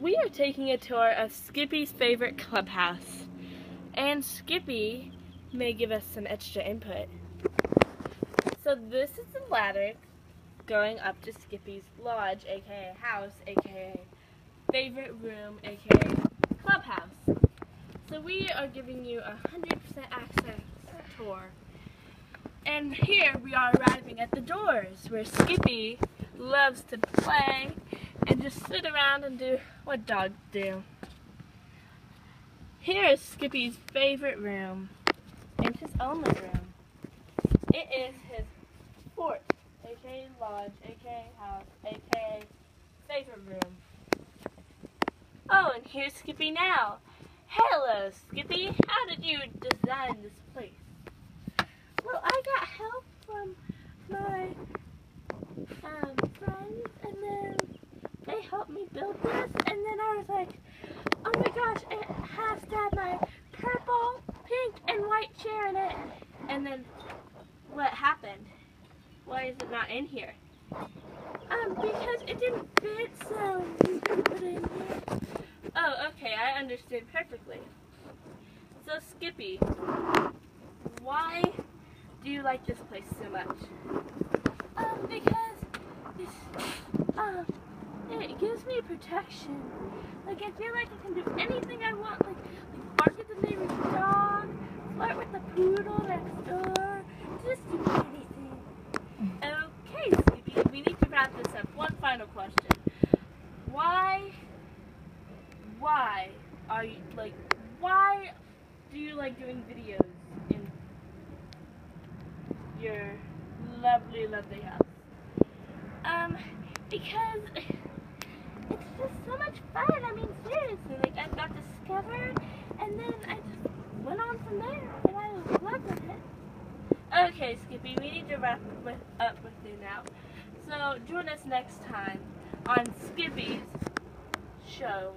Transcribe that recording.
we are taking a tour of Skippy's favorite clubhouse. And Skippy may give us some extra input. So this is the ladder going up to Skippy's lodge, aka house, aka favorite room, aka clubhouse. So we are giving you a 100% access tour. And here we are arriving at the doors where Skippy loves to play and just sit around and do what dogs do. Here is Skippy's favorite room It's his only room. It is his fort, aka lodge, aka house, aka favorite room. Oh, and here's Skippy now. Hello, Skippy. How did you design this place? Well, I got help from my um, friends, and then they helped me build this, and then I was like, oh my gosh, it has to have my purple, pink, and white chair in it. And then what happened? Why is it not in here? Um, because it didn't fit, so we put it in here. Oh, okay, I understood perfectly. So, Skippy, why do you like this place so much? Um, because it's, um, gives me protection. Like, I feel like I can do anything I want, like, like bark at the neighbor's dog, flirt with the poodle next door, just do anything. Okay, Skippy, we need to wrap this up. One final question. Why, why are you, like, why do you like doing videos in your lovely, lovely house? Um, because much fun. I mean, seriously, like I got discovered, and then I just went on from there, and I was loving it. Okay, Skippy, we need to wrap with, up with you now. So join us next time on Skippy's show.